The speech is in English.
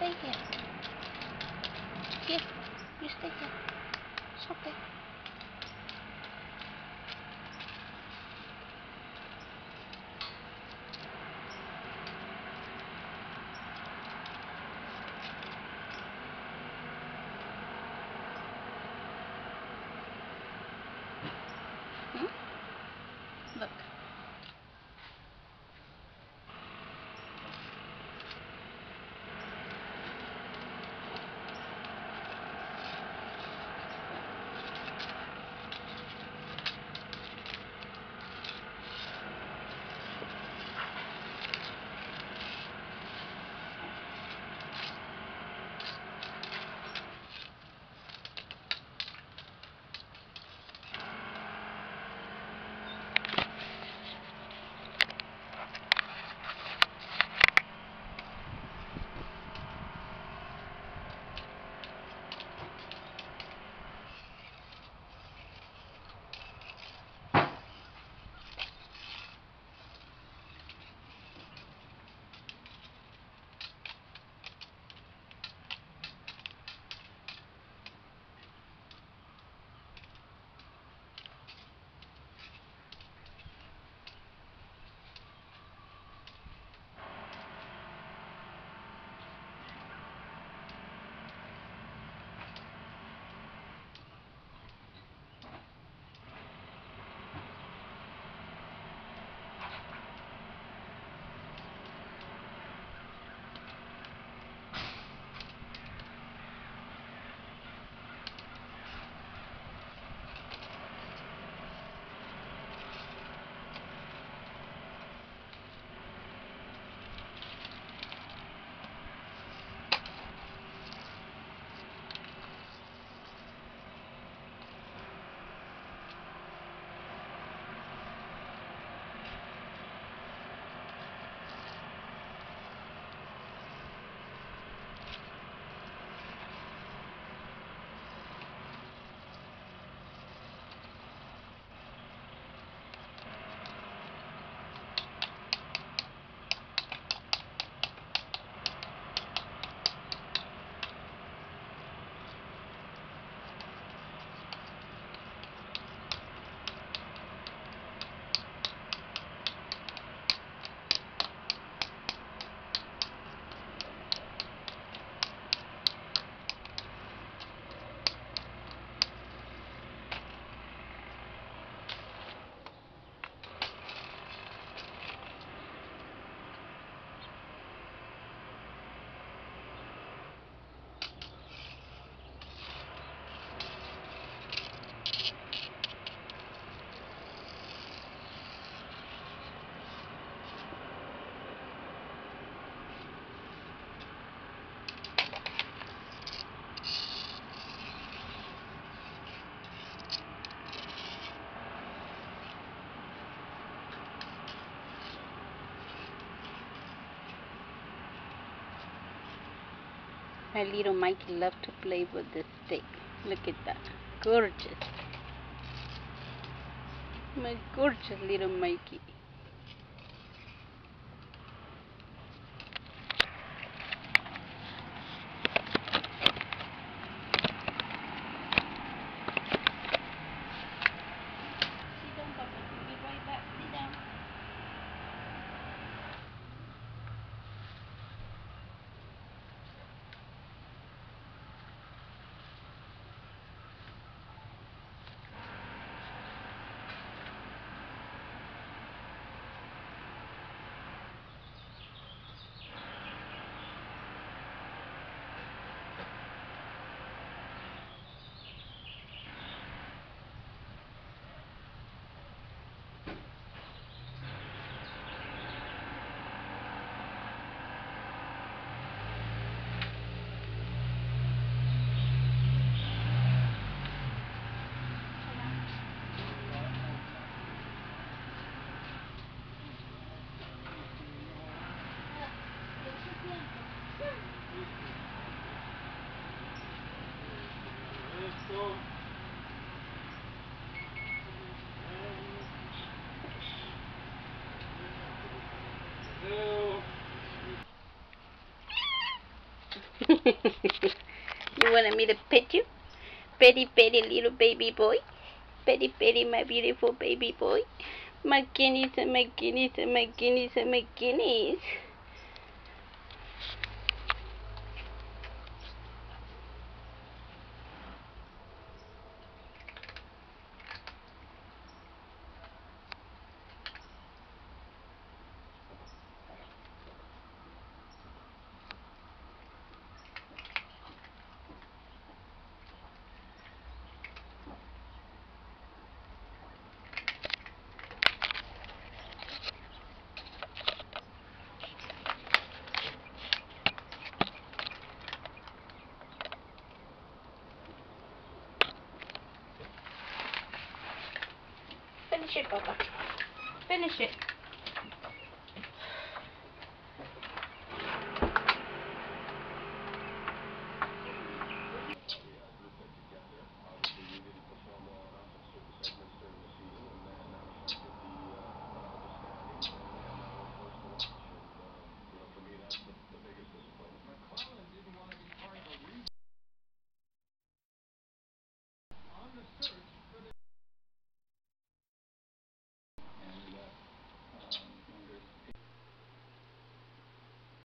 Mikey. You stay here. Here. You stay here. It's okay. My little Mikey love to play with the stick. Look at that. Gorgeous. My gorgeous little Mikey. you want me to pet you? Petty, petty little baby boy. Petty, petty, my beautiful baby boy. My guineas and my guineas and my guineas and my guineas. Finish it, Papa. Finish it.